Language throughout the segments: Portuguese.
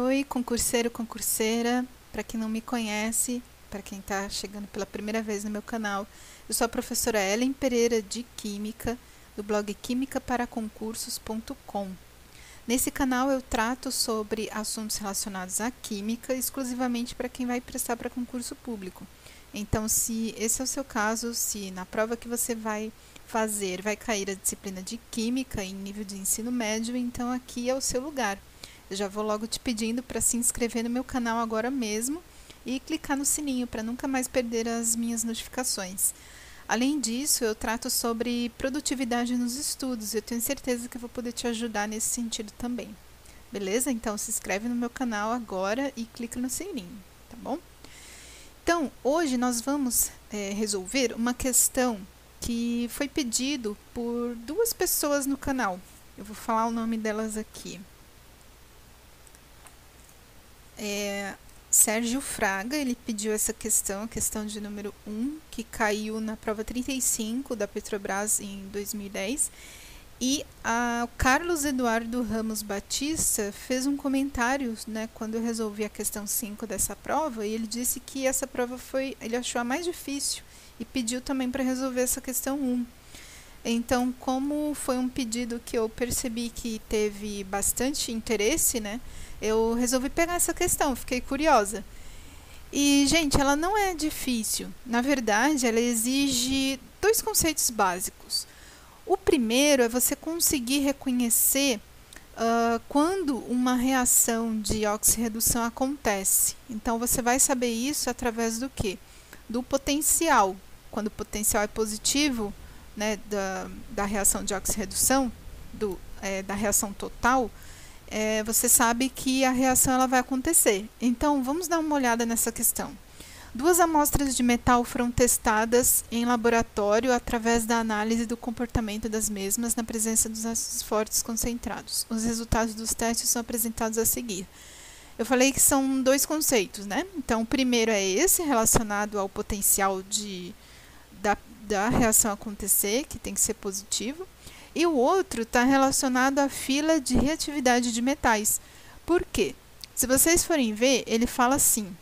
oi, concurseiro, concurseira. Para quem não me conhece, para quem está chegando pela primeira vez no meu canal, eu sou a professora Ellen Pereira de Química, do blog químicaparaconcursos.com. Nesse canal eu trato sobre assuntos relacionados à química, exclusivamente para quem vai prestar para concurso público. Então, se esse é o seu caso, se na prova que você vai fazer vai cair a disciplina de química em nível de ensino médio, então aqui é o seu lugar. Já vou logo te pedindo para se inscrever no meu canal agora mesmo e clicar no sininho para nunca mais perder as minhas notificações. Além disso, eu trato sobre produtividade nos estudos. Eu tenho certeza que vou poder te ajudar nesse sentido também. Beleza? Então se inscreve no meu canal agora e clica no sininho, tá bom? Então, hoje nós vamos é, resolver uma questão que foi pedido por duas pessoas no canal. Eu vou falar o nome delas aqui. É, Sérgio Fraga, ele pediu essa questão, a questão de número 1, que caiu na prova 35 da Petrobras em 2010. E a, o Carlos Eduardo Ramos Batista fez um comentário né, quando eu resolvi a questão 5 dessa prova, e ele disse que essa prova foi, ele achou a mais difícil e pediu também para resolver essa questão 1. Então, como foi um pedido que eu percebi que teve bastante interesse, né, eu resolvi pegar essa questão, fiquei curiosa. E, gente, ela não é difícil. Na verdade, ela exige dois conceitos básicos. O primeiro é você conseguir reconhecer uh, quando uma reação de oxirredução acontece. Então, você vai saber isso através do quê? Do potencial quando o potencial é positivo, né, da, da reação de oxirredução, do, é, da reação total, é, você sabe que a reação ela vai acontecer. Então, vamos dar uma olhada nessa questão. Duas amostras de metal foram testadas em laboratório através da análise do comportamento das mesmas na presença dos ácidos fortes concentrados. Os resultados dos testes são apresentados a seguir. Eu falei que são dois conceitos, né? Então, o primeiro é esse, relacionado ao potencial de da, da reação acontecer, que tem que ser positivo, e o outro está relacionado à fila de reatividade de metais. Por quê? Se vocês forem ver, ele fala assim: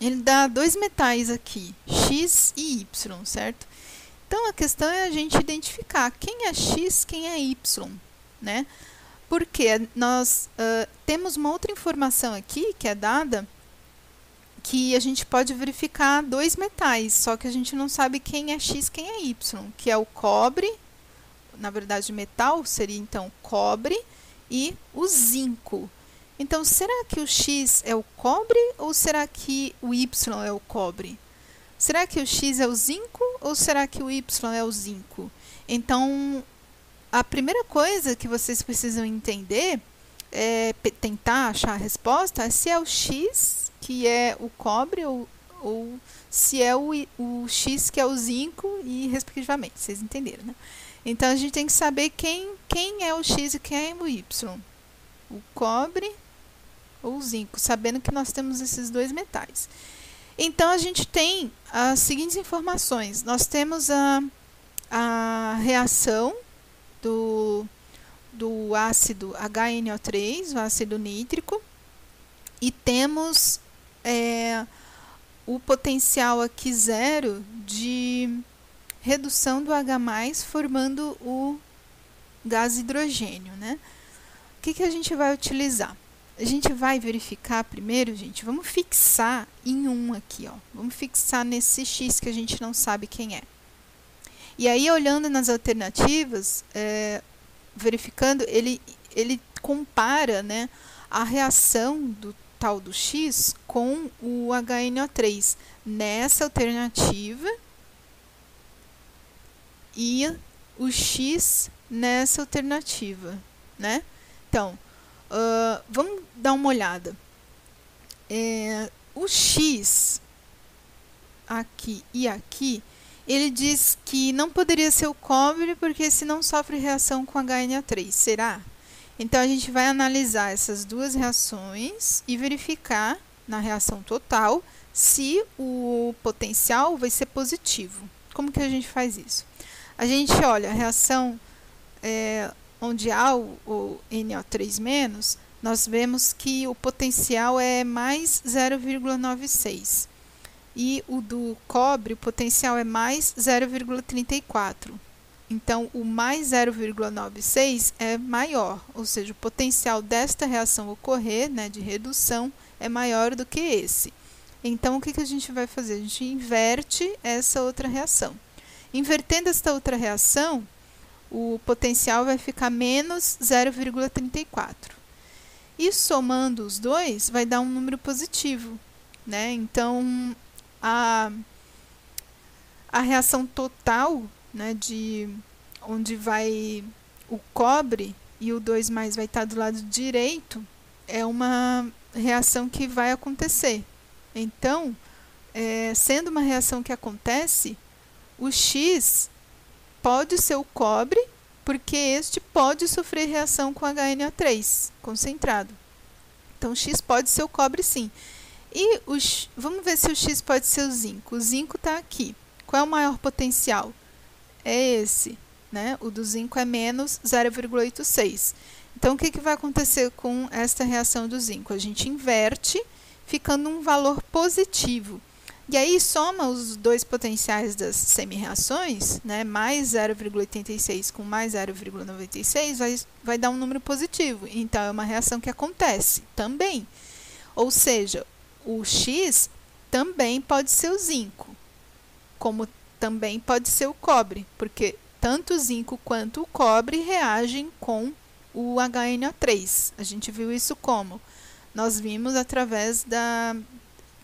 ele dá dois metais aqui, X e Y, certo? Então a questão é a gente identificar quem é X, quem é Y, né? Porque nós uh, temos uma outra informação aqui que é dada que a gente pode verificar dois metais, só que a gente não sabe quem é X, quem é Y, que é o cobre, na verdade metal seria então cobre e o zinco. Então, será que o X é o cobre ou será que o Y é o cobre? Será que o X é o zinco ou será que o Y é o zinco? Então, a primeira coisa que vocês precisam entender é tentar achar a resposta é se é o X que é o cobre ou, ou se é o, o X que é o zinco e respectivamente, vocês entenderam, né? Então a gente tem que saber quem, quem é o X e quem é o Y. O cobre ou o zinco, sabendo que nós temos esses dois metais. Então a gente tem as seguintes informações. Nós temos a, a reação do, do ácido HNO3, o ácido nítrico, e temos é, o potencial aqui zero de redução do H+, formando o gás hidrogênio, né? O que, que a gente vai utilizar? A gente vai verificar primeiro, gente, vamos fixar em um aqui, ó. Vamos fixar nesse X que a gente não sabe quem é. E aí, olhando nas alternativas, é, verificando, ele, ele compara né, a reação do tal do X com o HNO3 nessa alternativa e o X nessa alternativa, né? Então, uh, vamos dar uma olhada. É, o X aqui e aqui, ele diz que não poderia ser o cobre porque se não sofre reação com HNO3. Será? Então, a gente vai analisar essas duas reações e verificar na reação total se o potencial vai ser positivo. Como que a gente faz isso? A gente olha a reação é, onde há o, o NO3-, nós vemos que o potencial é mais 0,96 e o do cobre, o potencial é mais 0,34. Então, o mais 0,96 é maior, ou seja, o potencial desta reação ocorrer, né, de redução, é maior do que esse. Então, o que, que a gente vai fazer? A gente inverte essa outra reação. Invertendo esta outra reação, o potencial vai ficar menos 0,34. E somando os dois, vai dar um número positivo. Né? Então, a, a reação total né, de onde vai o cobre e o 2 mais vai estar do lado direito, é uma reação que vai acontecer. Então, é, sendo uma reação que acontece, o X pode ser o cobre, porque este pode sofrer reação com HNO3 concentrado. Então, X pode ser o cobre sim. E os, vamos ver se o X pode ser o zinco. O zinco está aqui. Qual é o maior potencial? é esse, né? O do zinco é menos 0,86. Então, o que, que vai acontecer com esta reação do zinco? A gente inverte, ficando um valor positivo. E aí, soma os dois potenciais das semi-reações, né? mais 0,86 com mais 0,96, vai, vai dar um número positivo. Então, é uma reação que acontece também. Ou seja, o X também pode ser o zinco, como também pode ser o cobre, porque tanto o zinco quanto o cobre reagem com o HNO3. A gente viu isso como? Nós vimos através da,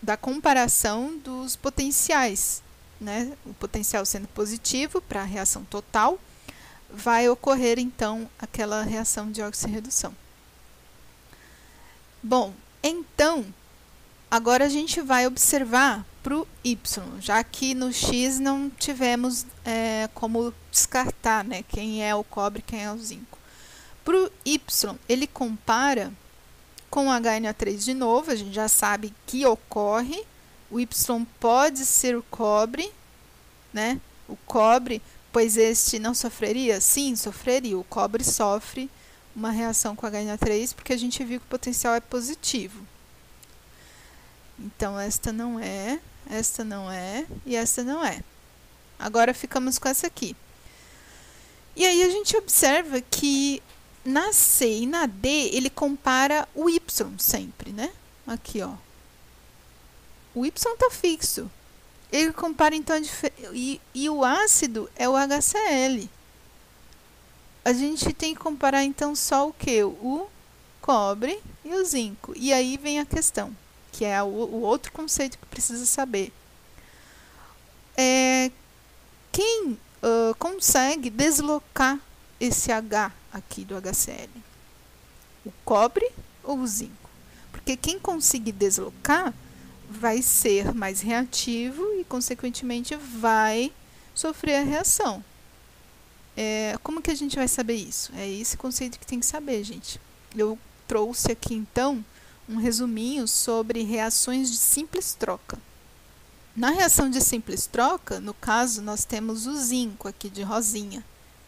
da comparação dos potenciais. Né? O potencial sendo positivo para a reação total, vai ocorrer então aquela reação de oxirredução. Bom, então, agora a gente vai observar para o Y, já que no X não tivemos é, como descartar né, quem é o cobre quem é o zinco. Para o Y, ele compara com o HNO3 de novo, a gente já sabe que ocorre. O Y pode ser o cobre, né? O cobre, pois este não sofreria? Sim, sofreria. O cobre sofre uma reação com HNO3 porque a gente viu que o potencial é positivo. Então, esta não é esta não é e esta não é. Agora ficamos com essa aqui. E aí a gente observa que na C e na D ele compara o Y sempre, né? Aqui, ó. O Y está fixo. Ele compara então e, e o ácido é o HCl. A gente tem que comparar então só o que? O cobre e o zinco. E aí vem a questão que é o, o outro conceito que precisa saber. É, quem uh, consegue deslocar esse H aqui do HCl? O cobre ou o zinco? Porque quem conseguir deslocar vai ser mais reativo e, consequentemente, vai sofrer a reação. É, como que a gente vai saber isso? É esse conceito que tem que saber, gente. Eu trouxe aqui, então, um resuminho sobre reações de simples troca. Na reação de simples troca, no caso, nós temos o zinco aqui de rosinha.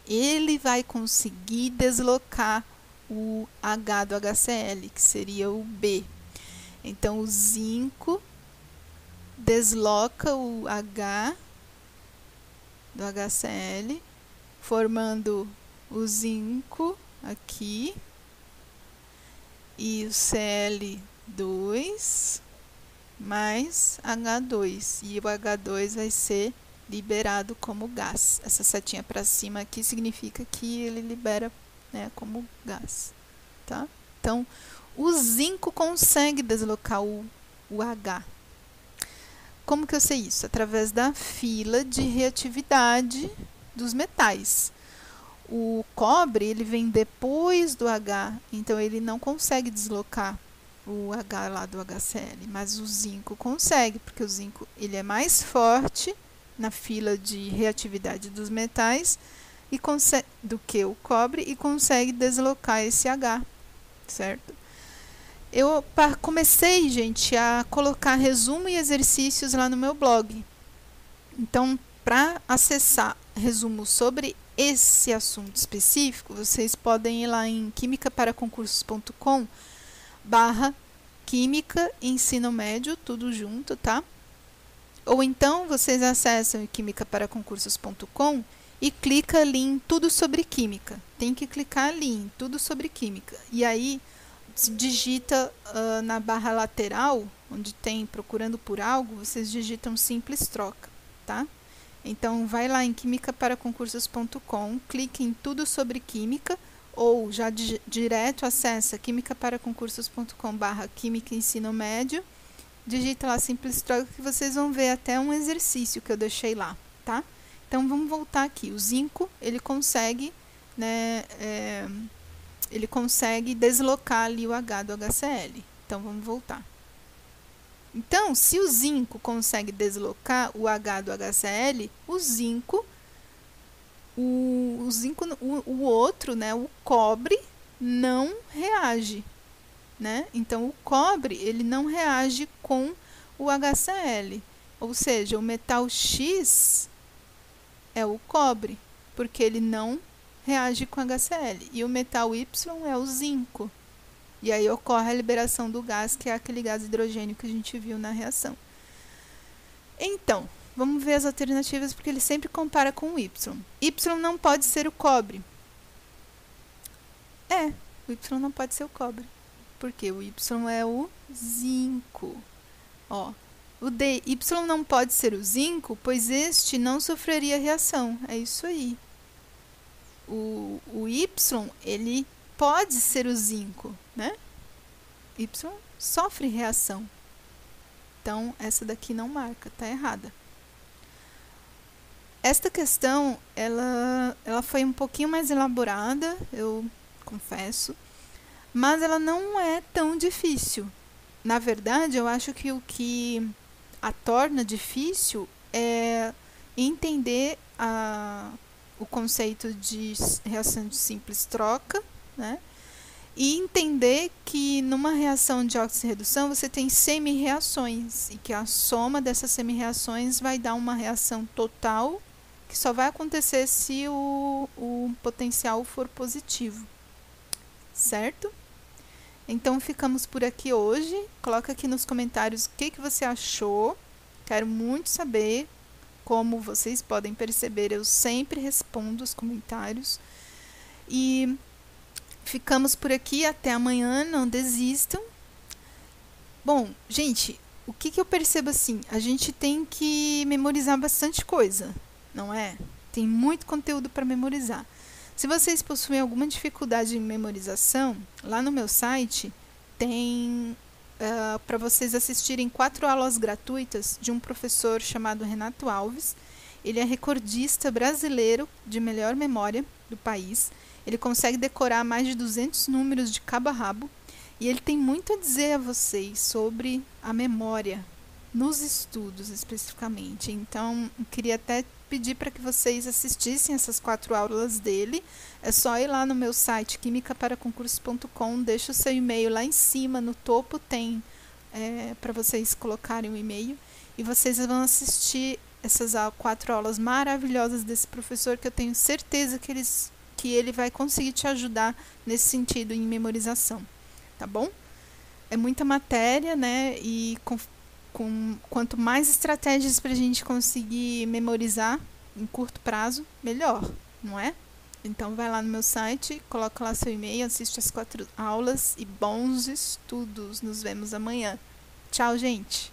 Ele vai conseguir deslocar o H do HCl, que seria o B. Então, o zinco desloca o H do HCl, formando o zinco aqui, e o Cl2 mais H2. E o H2 vai ser liberado como gás. Essa setinha para cima aqui significa que ele libera né, como gás. Tá? Então, o zinco consegue deslocar o, o H. Como que eu sei isso? Através da fila de reatividade dos metais. O cobre, ele vem depois do H, então ele não consegue deslocar o H lá do HCl, mas o zinco consegue, porque o zinco ele é mais forte na fila de reatividade dos metais e do que o cobre e consegue deslocar esse H, certo? Eu comecei, gente, a colocar resumo e exercícios lá no meu blog. Então, para acessar resumo sobre esse assunto específico, vocês podem ir lá em quimicaparaconcursos.com barra Química Ensino Médio, tudo junto, tá? Ou então vocês acessam químicaparaconcursos.com e clica ali em tudo sobre química. Tem que clicar ali em tudo sobre química. E aí digita uh, na barra lateral, onde tem procurando por algo, vocês digitam simples troca, tá? Então vai lá em químicaparaconcursos.com, clique em tudo sobre química ou já di direto acessa químicaparaconcursos.com barra química ensino médio, digita lá simples troca que vocês vão ver até um exercício que eu deixei lá, tá? Então vamos voltar aqui. O zinco ele consegue, né, é, ele consegue deslocar ali o H do HCl. Então vamos voltar. Então, se o zinco consegue deslocar o H do HCl, o zinco, o, o zinco, o, o outro, né, o cobre, não reage, né? Então, o cobre ele não reage com o HCl, ou seja, o metal X é o cobre, porque ele não reage com HCl. E o metal Y é o zinco. E aí ocorre a liberação do gás, que é aquele gás hidrogênio que a gente viu na reação. Então, vamos ver as alternativas, porque ele sempre compara com o Y. Y não pode ser o cobre. É, o Y não pode ser o cobre. Porque o Y é o zinco. Ó, o D, Y não pode ser o zinco, pois este não sofreria reação. É isso aí. O, o Y, ele pode ser o zinco, né? Y sofre reação. Então, essa daqui não marca, tá errada. Esta questão, ela, ela foi um pouquinho mais elaborada, eu confesso, mas ela não é tão difícil. Na verdade, eu acho que o que a torna difícil é entender a, o conceito de reação de simples troca, né? E entender que numa reação de oxirredução você tem semi-reações e que a soma dessas semi-reações vai dar uma reação total que só vai acontecer se o, o potencial for positivo. Certo? Então ficamos por aqui hoje. Coloca aqui nos comentários o que, que você achou. Quero muito saber. Como vocês podem perceber, eu sempre respondo os comentários. E ficamos por aqui. Até amanhã. Não desistam. Bom, gente, o que, que eu percebo assim? A gente tem que memorizar bastante coisa, não é? Tem muito conteúdo para memorizar. Se vocês possuem alguma dificuldade em memorização, lá no meu site tem uh, para vocês assistirem quatro aulas gratuitas de um professor chamado Renato Alves. Ele é recordista brasileiro de melhor memória do país. Ele consegue decorar mais de 200 números de cabo a rabo e ele tem muito a dizer a vocês sobre a memória nos estudos especificamente. Então, queria até pedir para que vocês assistissem essas quatro aulas dele. É só ir lá no meu site químicaparaconcursos.com, deixa o seu e-mail lá em cima, no topo tem é, para vocês colocarem o um e-mail e vocês vão assistir essas quatro aulas maravilhosas desse professor que eu tenho certeza que, eles, que ele vai conseguir te ajudar nesse sentido em memorização, tá bom? É muita matéria, né? E com quanto mais estratégias para a gente conseguir memorizar em curto prazo, melhor, não é? Então vai lá no meu site, coloca lá seu e-mail, assiste as quatro aulas e bons estudos. Nos vemos amanhã. Tchau, gente.